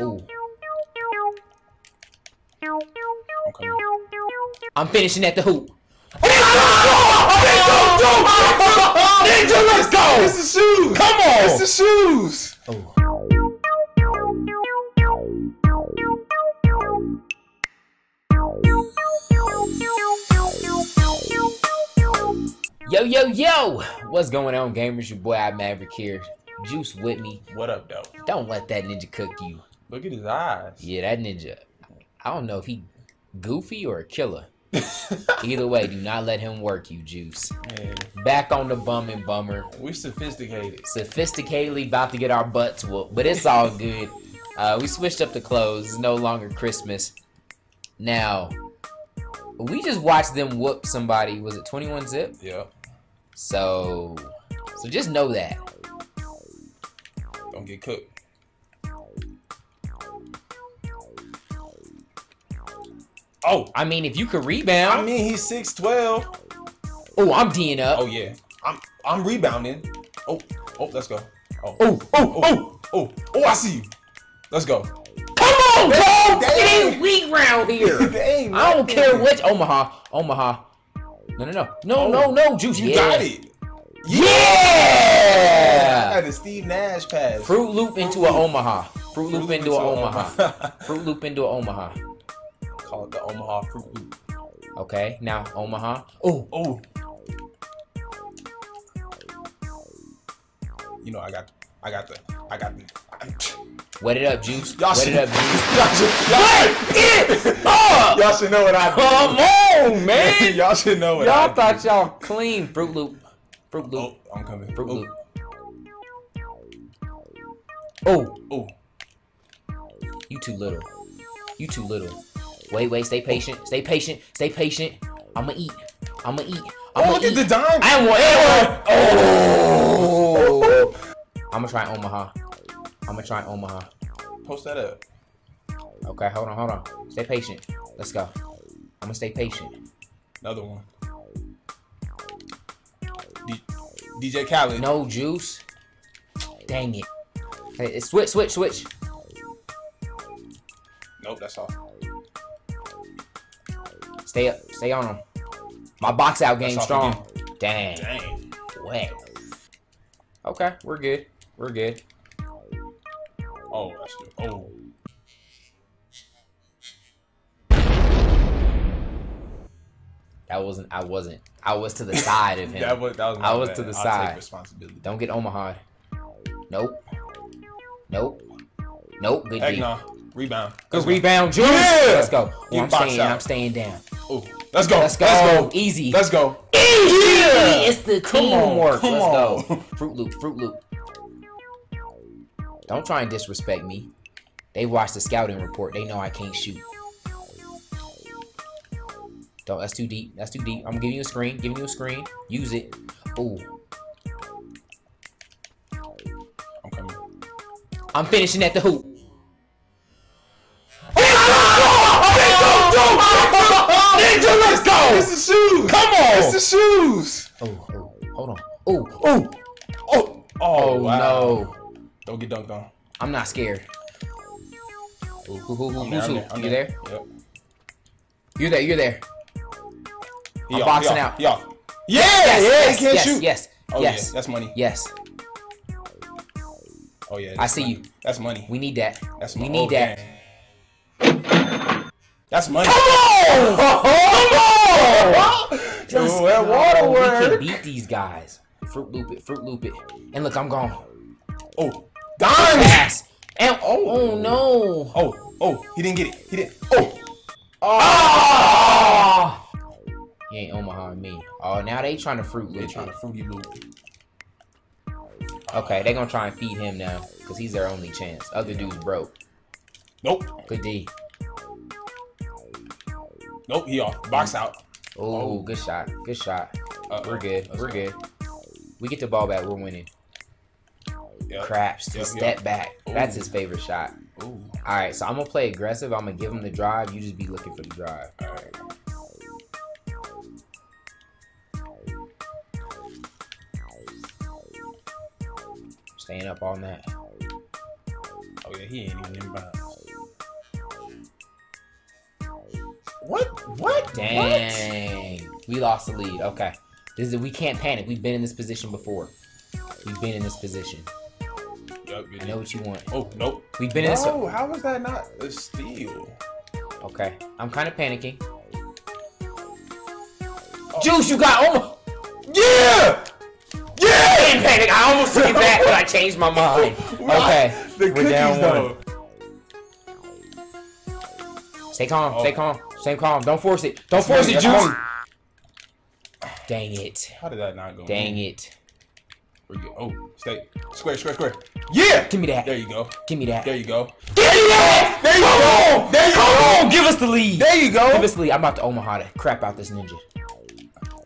Ooh. I'm. I'm finishing at the hoop. Oh ninja, let's go! It's the shoes! Come on! It's the shoes! Oh. Yo, yo, yo! What's going on, gamers? Your boy, I Maverick here. Juice with me. What up, though? Don't let that ninja cook you. Look at his eyes. Yeah, that ninja. I don't know if he goofy or a killer. Either way, do not let him work you, Juice. Man, Back on the bum and bummer. we sophisticated. Sophisticatedly about to get our butts whooped, but it's all good. Uh, we switched up the clothes. It's no longer Christmas. Now, we just watched them whoop somebody. Was it 21 Zip? Yeah. So, so just know that. Don't get cooked. Oh, I mean, if you could rebound. I mean he's six twelve. oh, I'm D'ing up. Oh yeah, I'm I'm rebounding. Oh oh, let's go. Oh oh, oh, oh oh oh, oh I see you. Let's go. Come on, bro! It ain't weak round here. Dang, I don't care which Omaha. Omaha. No, no, no, no, Oh, no, no, Juice. You yeah. got it. I Yeah. had a Steve Nash pass. Froot Loop into a Omaha. Froot Loop Loop into into a a Omaha. Omaha. Froot Loop into a Omaha. Call it the Omaha Froot Loop. Okay, now Omaha. Oh, Oh. You know I got I got the I got the wet it up, Juice. Y'all Wet should- it up, Juice. Y'all should, y'all, It up! y'all should know what I do. Come on, man. y'all should know what I Y'all do. thought y'all clean. Froot Loop. Froot Loop. Oh, I'm coming. Fruit oh, Loop. Oh, oh. you too little. You too little. Wait, wait, stay patient. Stay patient. Stay patient. I'ma eat. I'ma eat. Oh, I'ma look eat. at the dime. I want Oh! I'm gonna try Omaha. I'm gonna try Omaha. Post that up. Okay, hold on, hold on. Stay patient. Let's go. I'm gonna stay patient. Another one. D- DJ Khaled. No juice. Dang it. Hey, switch, switch, switch. Nope, that's all. Stay up. Stay on him. My box out game That's strong. Dang. Dang. Wet. Okay, we're good. We're good. Oh, that's good. Oh. That wasn't. I wasn't. I was to the side of him. That was that was my I was bad. to the I'll side. Take responsibility. Don't get Omaha. Nope. Nope. Nope. Good Heck D. no. Rebound. Good rebound, Juice. Yeah. Let's go. Oh, I'm staying. out. I'm staying down. Ooh. Let's go. Let's go. Let's go. Easy. Let's go. Easy. Yeah. It's the Come on, teamwork. come Let's on. go. Froot Loop. Froot Loop. Don't try and disrespect me. They watched the scouting report. They know I can't shoot. Don't. That's too deep. That's too deep. I'm giving you a screen. Giving you a screen. Use it. Ooh. I'm coming. I'm finishing at the hoop. Ninja. It's the shoes. Come on. It's the shoes. Oh, oh, hold on. Oh, oh, Oh. Oh, oh wow. no. Don't get dunked on. I'm not scared. Ooh. Who, who, who, I'm who's I'm who? I'm You there? Yep. You're there. You're there. He I'm off, boxing he out. off, he. Yeah, Yes, yeah, yes, he can't yes, shoot. yes, Oh yes, yeah, that's money. yes. Oh yeah, I that's see money. you. That's money. We need that. That's money. we need oh, that. dang. That's money. Come on! Let's Let's go. That go. water We can beat these guys. Froot loop it. Froot loop it. And look, I'm gone. Oh, dime. Pass. And oh, oh no. Oh, oh, he didn't get it. He didn't. Oh, Oh! He ain't Omaha and me. Oh, now they trying to fruit Loop. loop. trying to it. fruity loop. Okay, they gonna try and feed him now because he's their only chance. Other dude's broke. Nope, Good D. nope, he off. Box out. Oh, good shot. Good shot. Uh. We're good. We're good. We get the ball back. We're winning. Yep. Craps to yep, step yep. back. Ooh. That's his favorite shot. Ooh. All right, so I'm gonna play aggressive. I'm gonna give him the drive. You just be looking for the drive. All right. Staying up all night. Oh yeah, he ain't even in bounds. What? What? Dang. What? We lost the lead. Okay. This is we can't panic. We've been in this position before. We've been in this position. Yep, I know what you want. Oh, nope. We've been no, in this. Oh, how was that not a steal? Okay. I'm kind of panicking. Oh. Juice, you got almost. Yeah! Yeah! I didn't panic. I almost took it back, but I changed my mind. Okay. The We're down though. one. Stay calm. Oh. Stay calm. Stay calm. Don't force it. Don't That's force it, Juice. Dang it. How did that not go? Dang it. Where you go? Oh, stay. Square, square, square. Yeah! Give me that. There you go. Give me that. There you go. Give me that! There you go! There you Come on! Give us the lead. There you go. Give us the lead. I'm about to Omaha to crap out this ninja.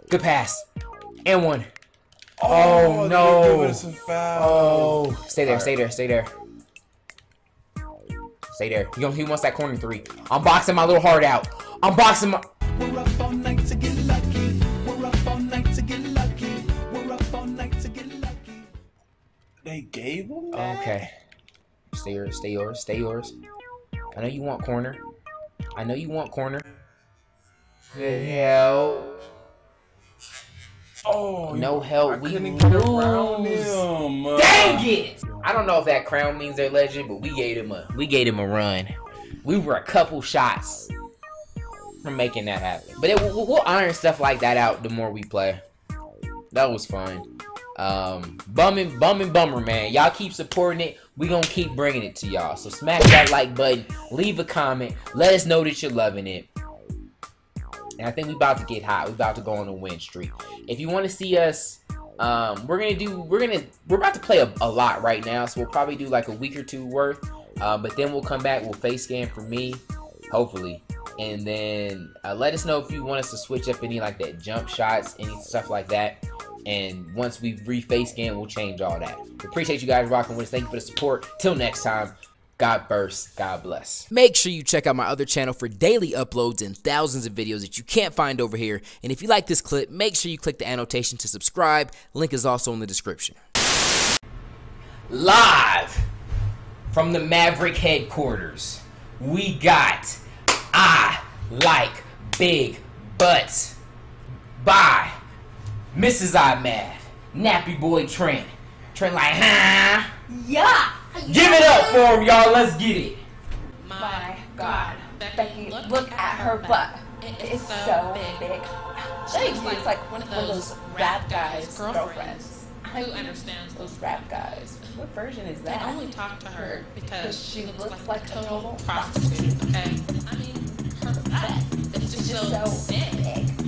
Good pass. And one. Oh, oh no. Oh. Stay there, right. stay there, stay there. Stay there. He, he wants that corner three. I'm boxing my little heart out. I'm boxing my... They gave him that? Okay. Stay yours, stay yours, stay yours. I know you want corner. I know you want corner. The hell? Oh, no help. I we around him. Uh. Dang it! I don't know if that crown means they're legend, but we gave him a we gave him a run. We were a couple shots from making that happen. But it, we'll, we'll iron stuff like that out the more we play. That was fun. Um, bumming, bumming, bummer, man. Y'all keep supporting it. We gonna keep bringing it to y'all. So smash that like button, leave a comment, let us know that you're loving it. And I think we about to get hot. We about to go on a win streak. If you want to see us, um, we're gonna do. We're gonna. We're about to play a, a lot right now, so we'll probably do like a week or two worth. Uh, but then we'll come back. We'll face scan for me, hopefully, and then uh, let us know if you want us to switch up any like that jump shots, any stuff like that. And once we reface scan, we'll change all that. We appreciate you guys rocking with us. Thank you for the support. Till next time. God first, God bless. Make sure you check out my other channel for daily uploads and thousands of videos that you can't find over here. And if you like this clip, make sure you click the annotation to subscribe. Link is also in the description. Live from the Maverick headquarters, we got I Like Big Butts by Mrs. I Mad, Nappy Boy Trent. Trent like, huh? Yeah. Give it up for him, y'all. Let's get it. My God. Becky, look at her butt. It's so big. She looks like one of those rap guys' girlfriends. Who understands those rap guys? What version is that? I only talk to her because she looks like a total prostitute. Okay, I mean her butt is just so big.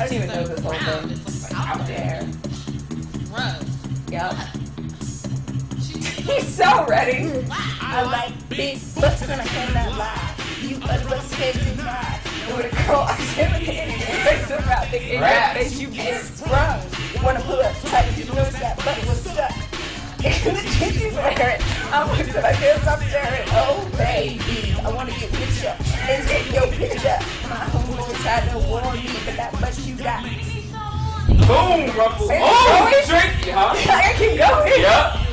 I don't even know this whole thing. It's like out there. Gross. Yep. He's so ready. I like big butts and I cannot lie. You ugly scared to try. With a girl, I'm intimidated. Face about the in your face, you get sprung. You wanna pull up tight, you notice that butt was stuck. In the kitchen I'm looking at my I'm staring. Oh baby, I wanna get with you and take your picture. My homeboy tried to warn me, but that butt you got. Boom, Ruffles. Oh, tricky, huh? I can go. Yep.